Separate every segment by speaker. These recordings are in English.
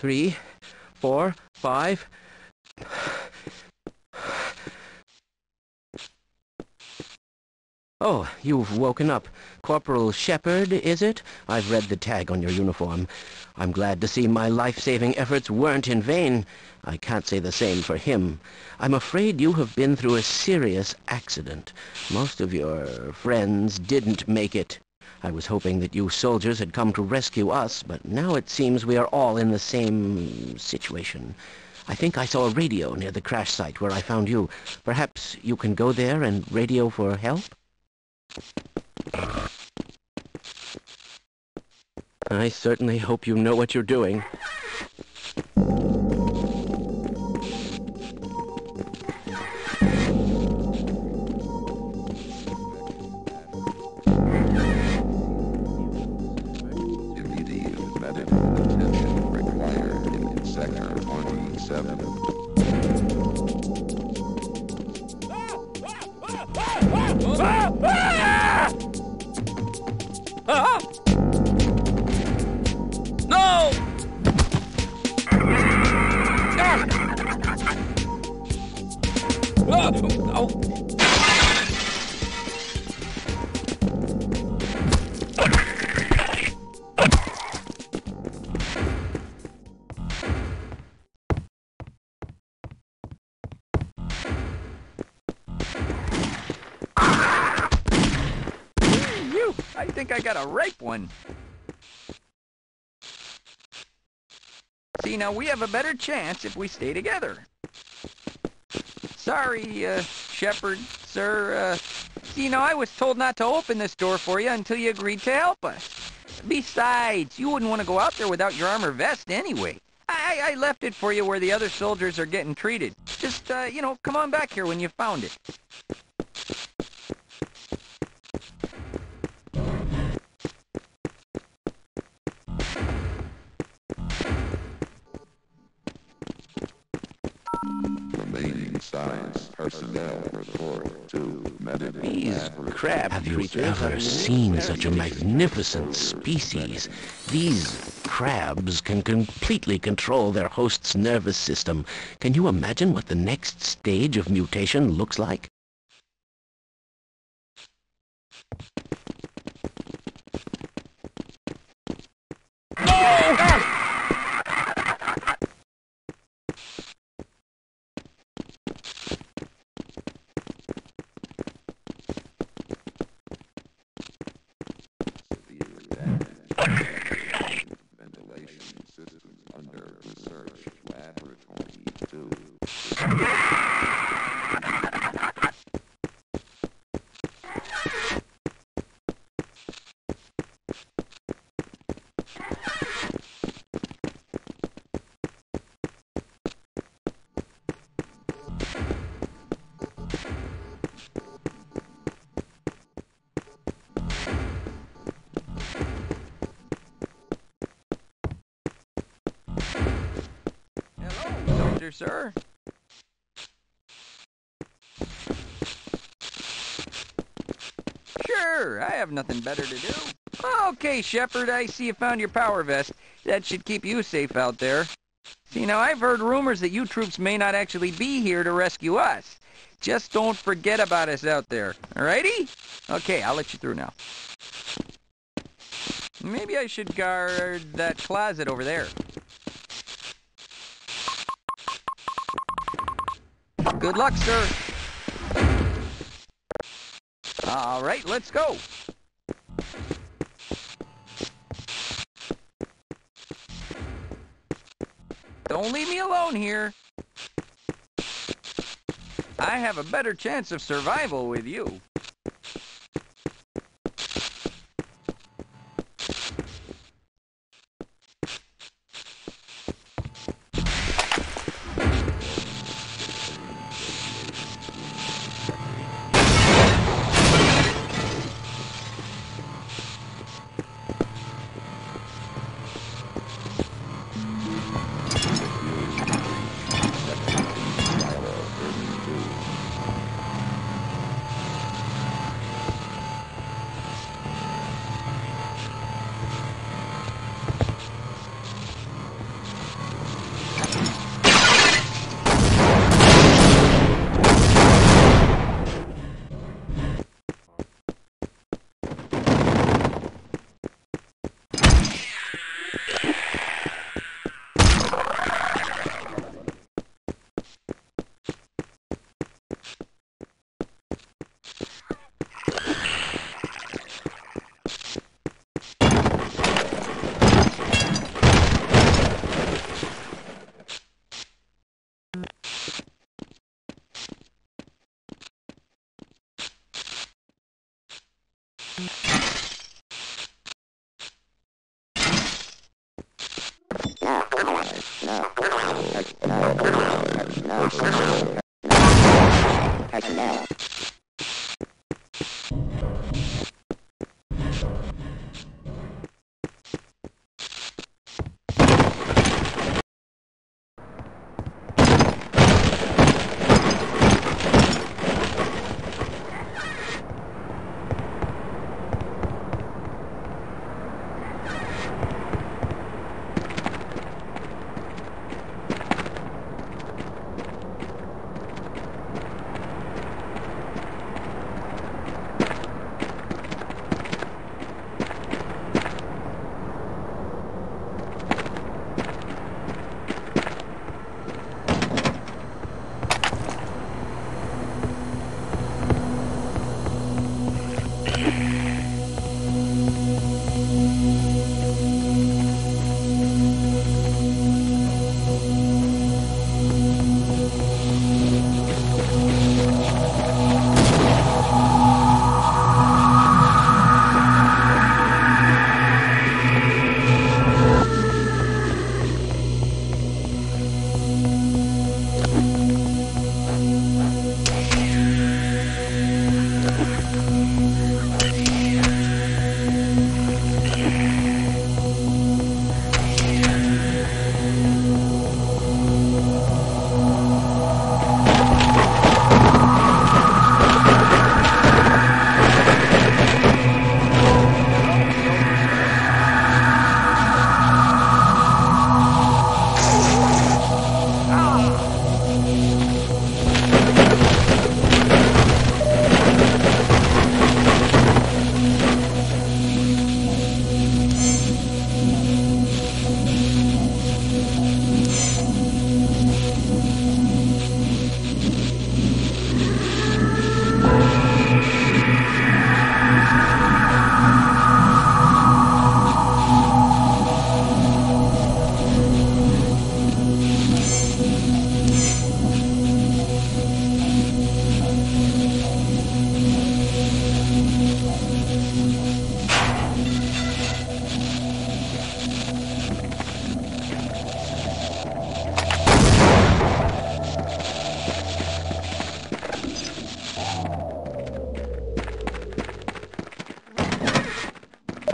Speaker 1: three, four, five. Oh, you've woken up. Corporal Shephard, is it? I've read the tag on your uniform. I'm glad to see my life-saving efforts weren't in vain. I can't say the same for him. I'm afraid you have been through a serious accident. Most of your friends didn't make it. I was hoping that you soldiers had come to rescue us, but now it seems we are all in the same situation. I think I saw a radio near the crash site where I found you. Perhaps you can go there and radio for help? I certainly hope you know what you're doing.
Speaker 2: No! You! A ripe one. See, now we have a better chance if we stay together. Sorry, uh, Shephard, sir. Uh, see, now I was told not to open this door for you until you agreed to help us. Besides, you wouldn't want to go out there without your armor vest anyway. I, I left it for you where the other soldiers are getting treated. Just, uh, you know, come on back here when you found it.
Speaker 3: Science personnel report to medical
Speaker 1: These
Speaker 3: laboratory.
Speaker 1: crab
Speaker 4: Have you ever seen such a magnificent species? These crabs can completely control their host's nervous system. Can you imagine what the next stage of mutation looks like?
Speaker 3: Under
Speaker 2: Soldier, sir. Sure, I have nothing better to do. Okay, Shephard, I see you found your power vest. That should keep you safe out there. See, now I've heard rumors that you troops may not actually be here to rescue us. Just don't forget about us out there, alrighty? Okay, I'll let you through now. Maybe I should guard that closet over there. Good luck, sir. All right, let's go. Don't leave me alone here. I have a better chance of survival with you.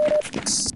Speaker 5: It's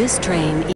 Speaker 6: This train